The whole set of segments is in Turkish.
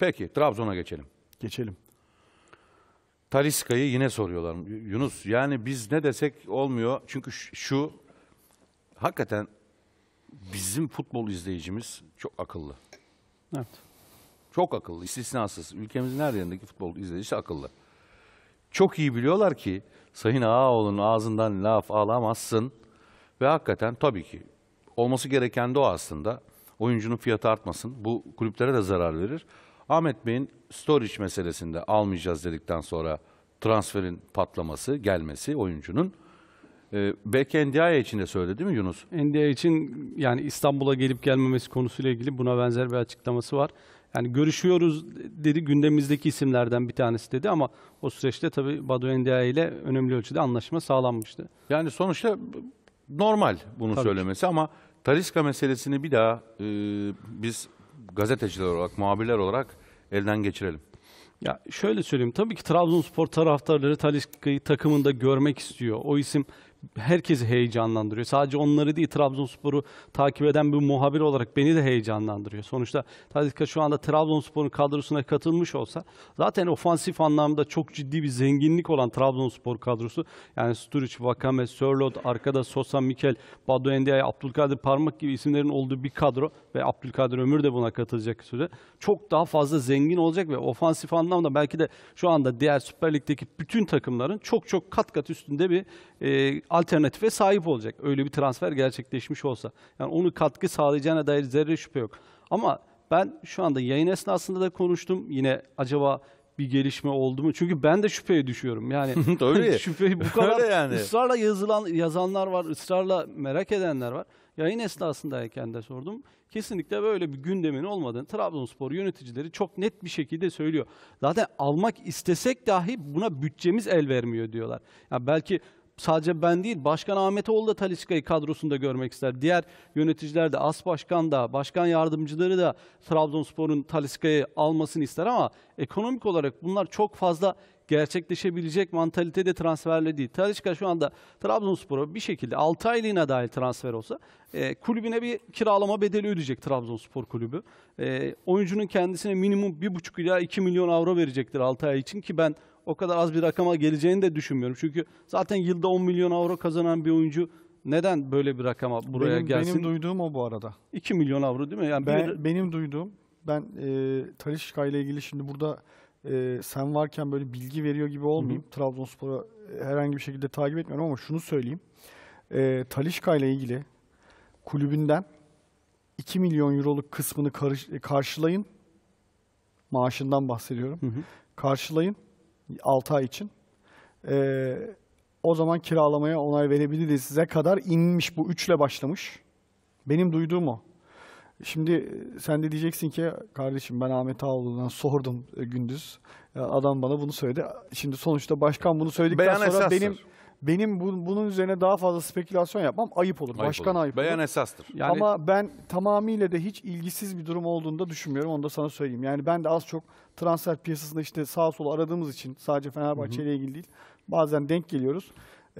Peki Trabzon'a geçelim. Geçelim. Taliska'yı yine soruyorlar. Yunus yani biz ne desek olmuyor. Çünkü şu, hakikaten bizim futbol izleyicimiz çok akıllı. Evet. Çok akıllı, istisnasız. Ülkemizin her yerindeki futbol izleyicisi akıllı. Çok iyi biliyorlar ki Sayın Ağaoğlu'nun ağzından laf alamazsın. Ve hakikaten tabii ki olması gereken de o aslında. Oyuncunun fiyatı artmasın. Bu kulüplere de zarar verir. Ahmet Bey'in storage meselesinde almayacağız dedikten sonra transferin patlaması, gelmesi oyuncunun. Ee, belki Ndiaye için de söyledi değil mi Yunus? NDA için yani İstanbul'a gelip gelmemesi konusuyla ilgili buna benzer bir açıklaması var. Yani görüşüyoruz dedi gündemimizdeki isimlerden bir tanesi dedi ama o süreçte tabii Badu NDA ile önemli ölçüde anlaşma sağlanmıştı. Yani sonuçta normal bunu Tabii söylemesi ama Taliska meselesini bir daha e, biz gazeteciler olarak, muhabirler olarak elden geçirelim. Ya şöyle söyleyeyim tabii ki Trabzonspor taraftarları Talisca'yı takımında görmek istiyor. O isim herkesi heyecanlandırıyor. Sadece onları değil Trabzonspor'u takip eden bir muhabir olarak beni de heyecanlandırıyor. Sonuçta Talisca şu anda Trabzonspor'un kadrosuna katılmış olsa zaten ofansif anlamda çok ciddi bir zenginlik olan Trabzonspor kadrosu yani Sturridge, Vakame, Sörloth, arkada Sosa, Mikel, Badu Endiaye, Abdülkadir Parmak gibi isimlerin olduğu bir kadro ve Abdülkadir Ömür de buna katılacak süre çok daha fazla zengin olacak ve ofansif anlamda belki de şu anda diğer Süper Lig'deki bütün takımların çok çok kat kat üstünde bir e, alternatife sahip olacak. Öyle bir transfer gerçekleşmiş olsa. Yani onu katkı sağlayacağına dair zerre şüphe yok. Ama ben şu anda yayın esnasında da konuştum. Yine acaba bir gelişme oldu mu? Çünkü ben de şüpheye düşüyorum. Yani Öyle. şüpheyi bu kadar Öyle yani. ısrarla yazılan yazanlar var, ısrarla merak edenler var. Yayın esnasındayken de sordum. Kesinlikle böyle bir gündemin olmadığını Trabzonspor yöneticileri çok net bir şekilde söylüyor. Zaten almak istesek dahi buna bütçemiz el vermiyor diyorlar. Ya belki sadece ben değil, Başkan Ahmetoğlu da Talisca'yı kadrosunda görmek ister. Diğer yöneticiler de, As Başkan da, Başkan Yardımcıları da Trabzonspor'un Talisca'yı almasını ister ama ekonomik olarak bunlar çok fazla gerçekleşebilecek mantalitede transferle değil. Talisca şu anda Trabzonspor'a bir şekilde 6 aylığına dahil transfer olsa e, kulübüne bir kiralama bedeli ödeyecek Trabzonspor kulübü. E, oyuncunun kendisine minimum 1,5 ila 2 milyon avro verecektir 6 ay için ki ben o kadar az bir rakama geleceğini de düşünmüyorum. Çünkü zaten yılda 10 milyon avro kazanan bir oyuncu neden böyle bir rakama buraya benim, gelsin? benim duyduğum o bu arada. 2 milyon avro değil mi? Yani Ben, bir- benim duyduğum, ben e, Talişka ile ilgili şimdi burada e, sen varken böyle bilgi veriyor gibi olmayayım. Trabzonspor'u e, herhangi bir şekilde takip etmiyorum ama şunu söyleyeyim. E, Talişka ile ilgili kulübünden 2 milyon euroluk kısmını karış- karşılayın. Maaşından bahsediyorum. Hı hı. Karşılayın 6 ay için. E, o zaman kiralamaya onay verebiliriz size kadar inmiş bu 3 ile başlamış. Benim duyduğum o. Şimdi e, sen de diyeceksin ki kardeşim ben Ahmet Ağoğlu'ndan sordum e, gündüz. Ya Adam bana bunu söyledi. Şimdi sonuçta başkan bunu söyledikten Beyan sonra esastır. benim benim bu- bunun üzerine daha fazla spekülasyon yapmam ayıp olur. Ayıp başkan olur. ayıp Beyan olur. esastır. Yani- Ama ben tamamıyla da hiç ilgisiz bir durum olduğunu da düşünmüyorum. Onu da sana söyleyeyim. Yani ben de az çok transfer piyasasında işte sağ sol aradığımız için sadece Fenerbahçe ile ilgili değil. Bazen denk geliyoruz.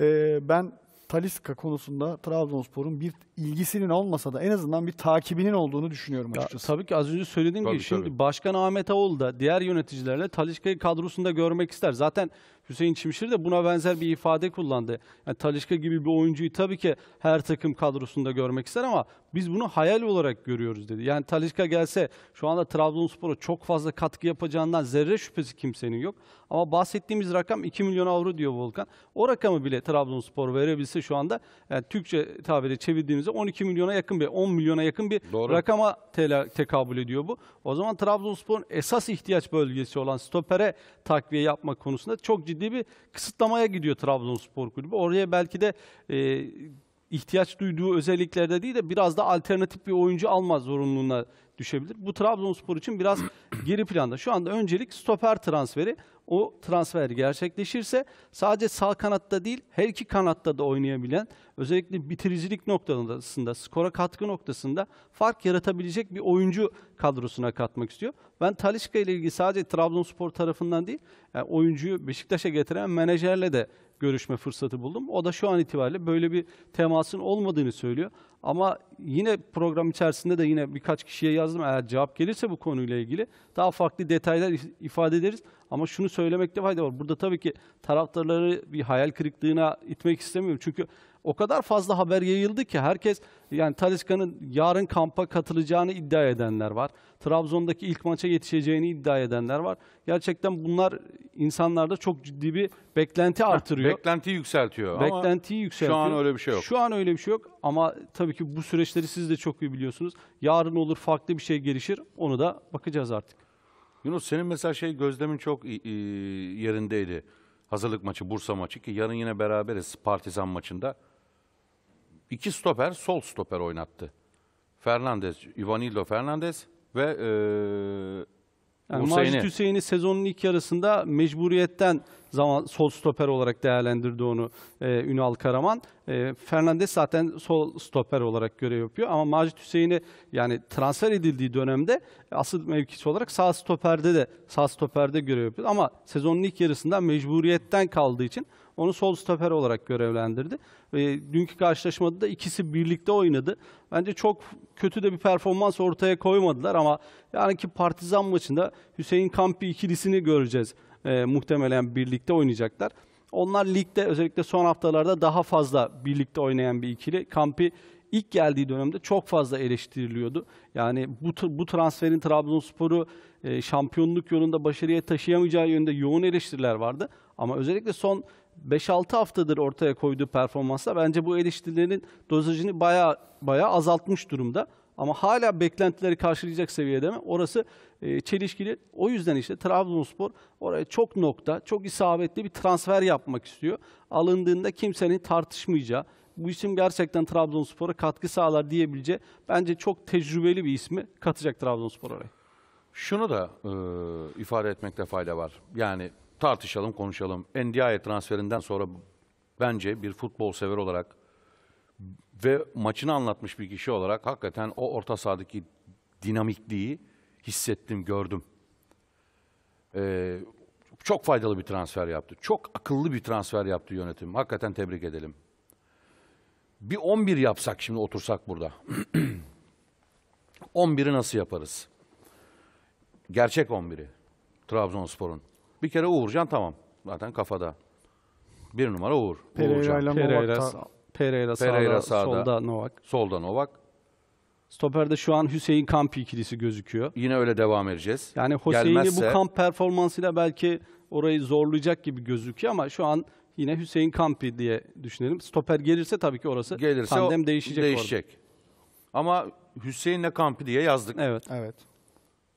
Ee, ben Taliska konusunda Trabzonspor'un bir ilgisinin olmasa da en azından bir takibinin olduğunu düşünüyorum Ya, açıkçası. tabii ki az önce söylediğim Tabii, gibi şimdi tabii. Başkan Ahmet Ağoğlu da diğer yöneticilerle Talişka'yı kadrosunda görmek ister. Zaten Hüseyin Çimşir de buna benzer bir ifade kullandı. Yani Talişka gibi bir oyuncuyu tabii ki her takım kadrosunda görmek ister ama biz bunu hayal olarak görüyoruz dedi. Yani Talişka gelse şu anda Trabzonspor'a çok fazla katkı yapacağından zerre şüphesi kimsenin yok. Ama bahsettiğimiz rakam 2 milyon avro diyor Volkan. O rakamı bile Trabzonspor verebilse şu anda yani Türkçe tabiri çevirdiğimizde 12 milyona yakın bir 10 milyona yakın bir Doğru. rakama tekabül ediyor bu. O zaman Trabzonspor'un esas ihtiyaç bölgesi olan stopere takviye yapmak konusunda çok ciddi bir kısıtlamaya gidiyor Trabzonspor kulübü. Oraya belki de e, ihtiyaç duyduğu özelliklerde değil de biraz da alternatif bir oyuncu alma zorunluluğuna düşebilir. Bu Trabzonspor için biraz geri planda. Şu anda öncelik stoper transferi. O transfer gerçekleşirse sadece sağ kanatta değil her iki kanatta da oynayabilen özellikle bitiricilik noktasında, skora katkı noktasında fark yaratabilecek bir oyuncu kadrosuna katmak istiyor. Ben Talisca ile ilgili sadece Trabzonspor tarafından değil, yani oyuncuyu Beşiktaş'a getiren menajerle de görüşme fırsatı buldum. O da şu an itibariyle böyle bir temasın olmadığını söylüyor. Ama yine program içerisinde de yine birkaç kişiye yazdım. Eğer cevap gelirse bu konuyla ilgili daha farklı detaylar if- ifade ederiz. Ama şunu söylemekte fayda var. Burada tabii ki taraftarları bir hayal kırıklığına itmek istemiyorum. Çünkü o kadar fazla haber yayıldı ki herkes yani Talisca'nın yarın kampa katılacağını iddia edenler var. Trabzon'daki ilk maça yetişeceğini iddia edenler var. Gerçekten bunlar insanlarda çok ciddi bir beklenti artırıyor. Beklentiyi yükseltiyor. Ama Beklentiyi yükseltiyor. şu an öyle bir şey yok. Şu an öyle bir şey yok ama tabii ki bu süreçleri siz de çok iyi biliyorsunuz. Yarın olur farklı bir şey gelişir. Onu da bakacağız artık. Yunus senin mesela şey gözlemin çok yerindeydi. Hazırlık maçı, Bursa maçı ki yarın yine beraberiz Partizan maçında. İki stoper, sol stoper oynattı. Fernandez, Ivanildo Fernandez ve eee Yani Hüseyin'i. Macit Hüseyin'i sezonun ilk yarısında mecburiyetten zaman sol stoper olarak değerlendirdi onu e, Ünal Karaman. E, Fernandes zaten sol stoper olarak görev yapıyor ama Macit Hüseyin'i yani transfer edildiği dönemde asıl mevkisi olarak sağ stoperde de sağ stoperde görev yapıyor. Ama sezonun ilk yarısında mecburiyetten kaldığı için onu sol stoper olarak görevlendirdi. Ve dünkü karşılaşmada da ikisi birlikte oynadı. Bence çok kötü de bir performans ortaya koymadılar ama yarınki Partizan maçında Hüseyin Kampi ikilisini göreceğiz. Ee, muhtemelen birlikte oynayacaklar. Onlar ligde özellikle son haftalarda daha fazla birlikte oynayan bir ikili. Kampi ilk geldiği dönemde çok fazla eleştiriliyordu. Yani bu bu transferin Trabzonspor'u e, şampiyonluk yolunda başarıya taşıyamayacağı yönünde yoğun eleştiriler vardı. Ama özellikle son 5-6 haftadır ortaya koyduğu performansla bence bu eleştirilerin dozajını bayağı bayağı azaltmış durumda. Ama hala beklentileri karşılayacak seviyede mi? Orası e, çelişkili. O yüzden işte Trabzonspor oraya çok nokta, çok isabetli bir transfer yapmak istiyor. Alındığında kimsenin tartışmayacağı, bu isim gerçekten Trabzonspor'a katkı sağlar diyebileceği bence çok tecrübeli bir ismi katacak Trabzonspor oraya. Şunu da e, ifade etmekte fayda var. Yani tartışalım, konuşalım. Ndiaye transferinden sonra bence bir futbol sever olarak ve maçını anlatmış bir kişi olarak hakikaten o orta sahadaki dinamikliği hissettim, gördüm. E, çok faydalı bir transfer yaptı. Çok akıllı bir transfer yaptı yönetim. Hakikaten tebrik edelim. Bir 11 yapsak şimdi otursak burada. 11'i nasıl yaparız? Gerçek 11'i Trabzonspor'un. Bir kere Uğurcan tamam. Zaten kafada. Bir numara Uğur. Pereira Uğurcan. ile Pereira, Novak da sa- Pereira, sağda, Pereira sağda. solda Novak. Solda Novak. Stoper'de şu an Hüseyin Kampi ikilisi gözüküyor. Yine öyle devam edeceğiz. Yani Hüseyin'i Gelmezse- bu kamp performansıyla belki orayı zorlayacak gibi gözüküyor ama şu an yine Hüseyin Kampi diye düşünelim. Stoper gelirse tabii ki orası Gelirse tandem o değişecek. orada. değişecek. Ama Hüseyin'le Kampi diye yazdık. Evet. Evet.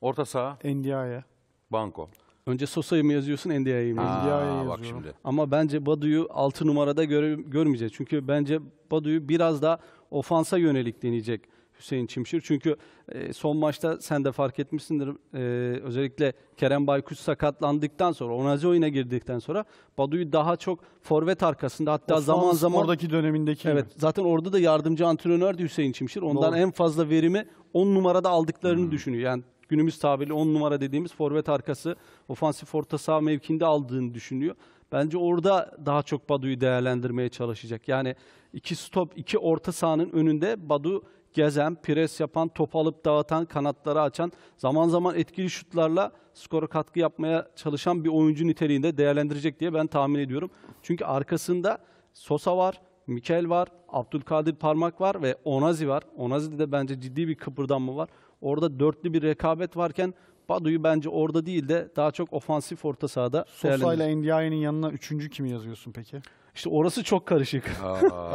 Orta saha Ndiaye. Banko. Önce Sosa'yı mı yazıyorsun, Ndiaye'yi mi? Aa, bak yazıyorum. şimdi. Ama bence Badu'yu 6 numarada göre- görmeyeceğiz. Çünkü bence Badu'yu biraz daha ofansa yönelik deneyecek Hüseyin Çimşir. Çünkü e, son maçta sen de fark etmişsindir. e, özellikle Kerem Baykuş sakatlandıktan sonra, Onazi oyuna girdikten sonra Badu'yu daha çok forvet arkasında hatta zaman zaman Oradaki dönemindeki Evet zaten orada da yardımcı antrenördü Hüseyin Çimşir. Ondan Doğru. en fazla verimi 10 numarada aldıklarını düşünüyor. Yani günümüz tabiriyle 10 numara dediğimiz forvet arkası ofansif orta saha mevkinde aldığını düşünüyor. Bence orada daha çok Badu'yu değerlendirmeye çalışacak. Yani iki stop, iki orta sahanın önünde Badu gezen, pres yapan, top alıp dağıtan, kanatları açan, zaman zaman etkili şutlarla skora katkı yapmaya çalışan bir oyuncu niteliğinde değerlendirecek diye ben tahmin ediyorum. Çünkü arkasında Sosa var, Mikel var, Abdülkadir Parmak var ve Onazi var. Onazi'de de bence ciddi bir kıpırdanma var. Orada dörtlü bir rekabet varken Badu'yu bence orada değil de daha çok ofansif orta sahada Sosa ile Ndiaye'nin yanına üçüncü kimi yazıyorsun peki? İşte orası çok karışık.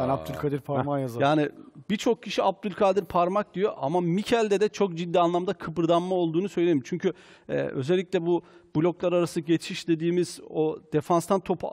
Ben Abdülkadir Parmağı yazarım. Yani birçok kişi Abdülkadir parmak diyor ama Mikel'de de çok ciddi anlamda kıpırdanma olduğunu söyleyeyim. Çünkü e, özellikle bu bloklar arası geçiş dediğimiz o defanstan topu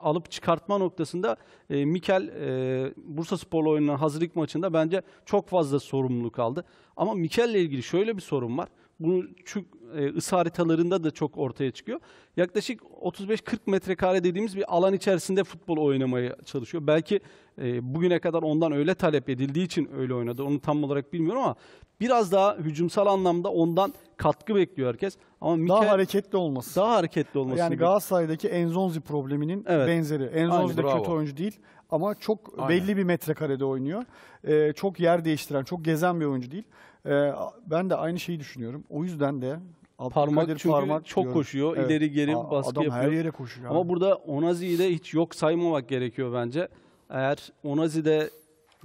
alıp, çıkartma noktasında e, Mikel e, Bursa Spor'la oynanan hazırlık maçında bence çok fazla sorumluluk aldı. Ama Mikel'le ilgili şöyle bir sorun var. Bu şu e, ısı haritalarında da çok ortaya çıkıyor. Yaklaşık 35-40 metrekare dediğimiz bir alan içerisinde futbol oynamaya çalışıyor. Belki e, bugüne kadar ondan öyle talep edildiği için öyle oynadı. Onu tam olarak bilmiyorum ama biraz daha hücumsal anlamda ondan katkı bekliyor herkes. Ama Daha Mikel hareketli olması. daha hareketli olması yani. Galatasaray'daki Enzonzi probleminin Evet. benzeri. Enzonzi de kötü oyuncu değil ama çok Aynen. belli bir metrekarede oynuyor. Ee, çok yer değiştiren, çok gezen bir oyuncu değil. Ee, ben de aynı şeyi düşünüyorum. O yüzden de Parmak Abdülkadir çünkü Parmak çok diyorum. koşuyor. ileri geri A- baskı Adam yapıyor. her yere koşuyor. Ama abi. burada Onazi'yi de hiç yok saymamak gerekiyor bence. Eğer Onazi de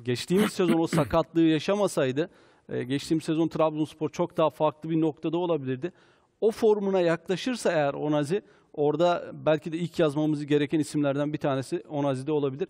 geçtiğimiz sezon o sakatlığı yaşamasaydı, e, geçtiğimiz sezon Trabzonspor çok daha farklı bir noktada olabilirdi. O formuna yaklaşırsa eğer Onazi, orada belki de ilk yazmamız gereken isimlerden bir tanesi Onazi'de olabilir.